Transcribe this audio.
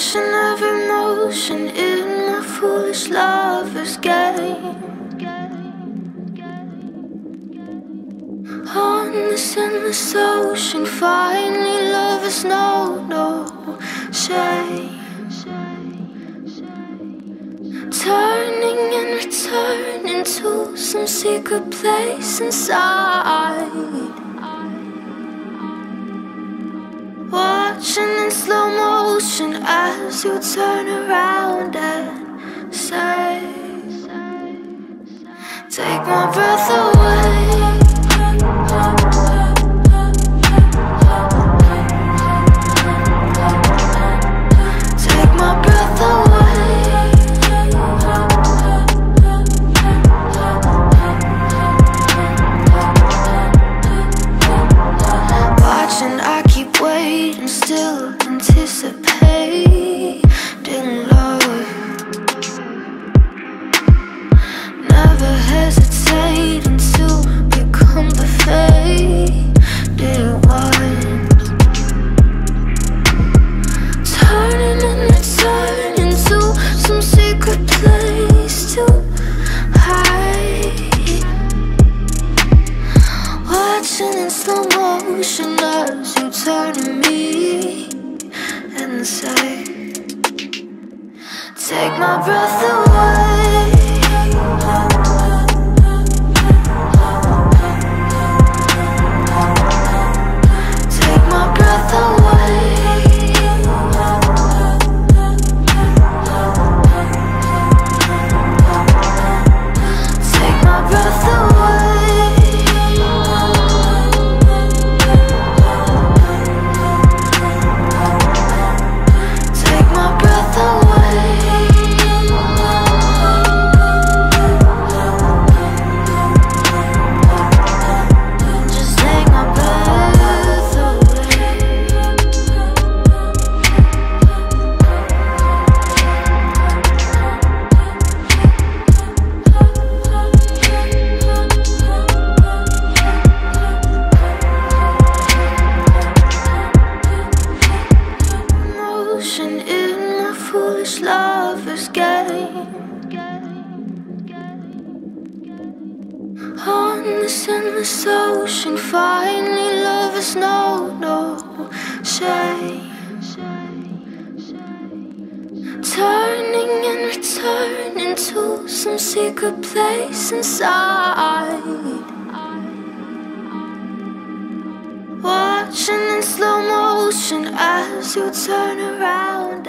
Watching every motion in my foolish lover's game. On this endless ocean, finally lovers know no shame. Turning and returning to some secret place inside. Motion as you turn around and say, Take my breath away. Watching in slow motion as you turn to me and say, Take my breath away. On this endless ocean, finally lovers know no shame. Turning and returning to some secret place inside. Watching in slow motion as you turn around